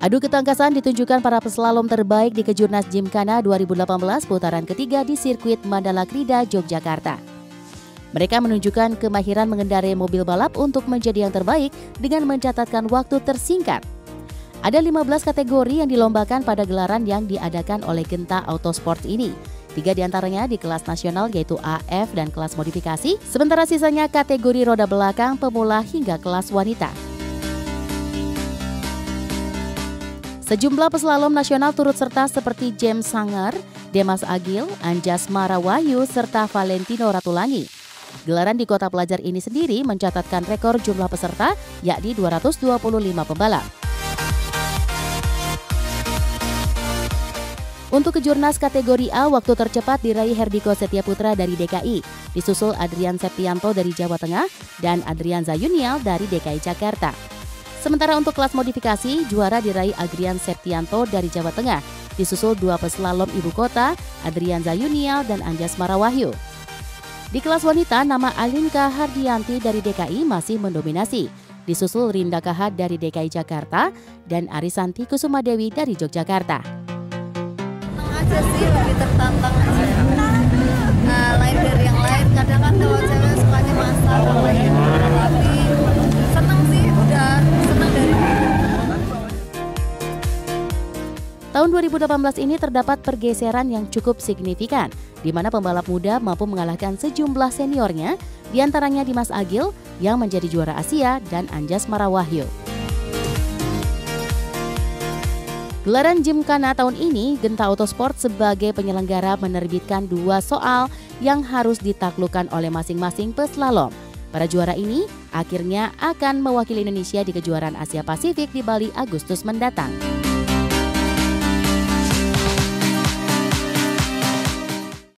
Adu ketangkasan ditunjukkan para peslalom terbaik di Kejurnas Gymkhana 2018 putaran ketiga di sirkuit Mandala Krida, Yogyakarta. Mereka menunjukkan kemahiran mengendarai mobil balap untuk menjadi yang terbaik dengan mencatatkan waktu tersingkat. Ada 15 kategori yang dilombakan pada gelaran yang diadakan oleh Genta Autosport ini. Tiga di antaranya di kelas nasional yaitu AF dan kelas modifikasi, sementara sisanya kategori roda belakang, pemula hingga kelas wanita. Sejumlah peslalom nasional turut serta seperti James Sanger, Demas Agil, Anjas Marawahyu, serta Valentino Ratulangi. Gelaran di kota pelajar ini sendiri mencatatkan rekor jumlah peserta yakni 225 pembalap. Untuk kejurnas kategori A, waktu tercepat diraih Herdiko Setiaputra dari DKI, disusul Adrian Septianto dari Jawa Tengah dan Adrian Zayunial dari DKI Jakarta. Sementara untuk kelas modifikasi, juara diraih Adrian Septianto dari Jawa Tengah, disusul dua peslalom ibu kota, Adrian Zayunial dan Anjas Marawahyu. Di kelas wanita, nama Alinka Hardianti dari DKI masih mendominasi, disusul Rinda Kahad dari DKI Jakarta dan Arisanti Kusumadewi dari Yogyakarta. Aja sih, lebih tertantang aja. Tahun 2018 ini terdapat pergeseran yang cukup signifikan, di mana pembalap muda mampu mengalahkan sejumlah seniornya, di antaranya Dimas Agil yang menjadi juara Asia dan Anjas Marawahyu. Gelaran Gymkhana tahun ini, Genta Autosport sebagai penyelenggara menerbitkan dua soal yang harus ditaklukkan oleh masing-masing peslalom. Para juara ini akhirnya akan mewakili Indonesia di kejuaraan Asia Pasifik di Bali Agustus mendatang.